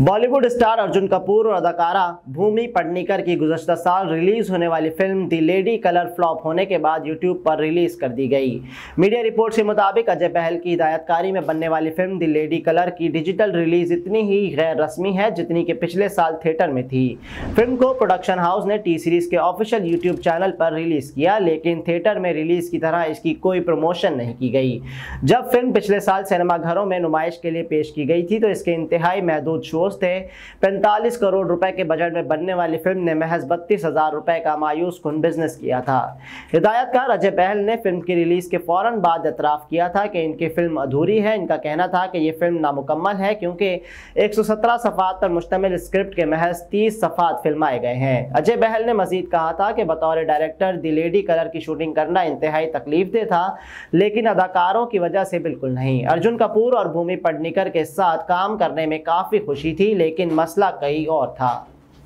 Bollywood star Arjun Kapoor और अदाकारा भूमि पडनीकर की गुजशत साल रिलीज़ होने वाली फ़िल्म दी लेडी कलर फ्लॉप होने के बाद यूट्यूब पर रिलीज़ कर दी गई। मीडिया रिपोर्ट के मुताबिक अजय बहल की हिदायतकारी में बनने वाली फ़िल्म दी लेडी कलर की डिजिटल रिलीज़ इतनी ही गैर रस्मी है जितनी कि पिछले साल थिएटर में थी। फ़िल्म को प्रोडक्शन हाउस ने टी सीरीज़ के ऑफिशियल यूट्यूब चैनल पर रिलीज़ किया, लेकिन थिएटर में रिलीज़ की तरह इसकी कोई प्रमोशन नहीं की गई। जब फ़िल्म पिछले साल सिनेमाघरों में नुमाइश के लिए पेश की गई थी तो इसके इंतहाई महदूद शोज़ थे 45 करोड़ रुपए के बजट में बनने वाली फ़िल्म ने महज बत्तीस हज़ार रुपए का मायूस कुन बिज़नेस किया था। हिदायतकार अजय बहल ने फ़िल्म की रिलीज़ के फ़ौरन बाद एतराफ़ किया था कि इनकी फ़िल्म अधूरी है। इनका कहना था कि ये फ़िल्म नामुकम्मल है क्योंकि 117 सफ़ात पर मुश्तमिल स्क्रिप्ट के महज 30 सफ़ात फिल्माए गए हैं। अजय बहल ने मजीद कहा था कि बतौर डायरेक्टर दी लेडी कलर की शूटिंग करना इंतहाई तकलीफ़ दे था, लेकिन अदाकारों की वजह से बिल्कुल नहीं। अर्जुन कपूर और भूमि पडनीकर के साथ काम करने में काफ़ी खुशी थी लेकिन मसला कहीं और था।